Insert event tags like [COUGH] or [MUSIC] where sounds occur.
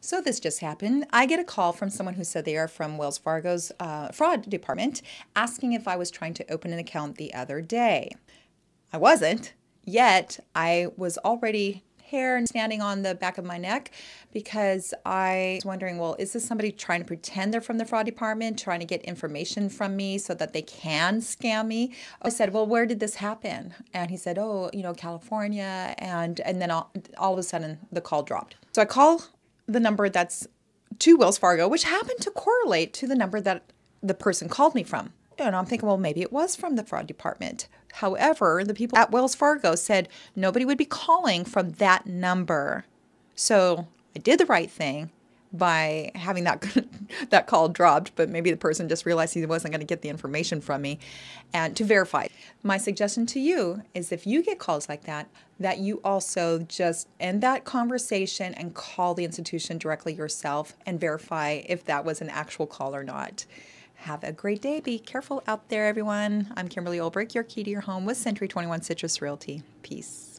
So this just happened. I get a call from someone who said they are from Wells Fargo's uh, fraud department asking if I was trying to open an account the other day. I wasn't, yet I was already hair standing on the back of my neck because I was wondering, well, is this somebody trying to pretend they're from the fraud department, trying to get information from me so that they can scam me? I said, well, where did this happen? And he said, oh, you know, California. And and then all, all of a sudden the call dropped. So I call the number that's to Wells Fargo, which happened to correlate to the number that the person called me from. And I'm thinking, well, maybe it was from the fraud department. However, the people at Wells Fargo said nobody would be calling from that number. So I did the right thing by having that [LAUGHS] that call dropped, but maybe the person just realized he wasn't going to get the information from me and to verify. My suggestion to you is if you get calls like that, that you also just end that conversation and call the institution directly yourself and verify if that was an actual call or not. Have a great day. Be careful out there, everyone. I'm Kimberly Olbrich, your key to your home with Century 21 Citrus Realty. Peace.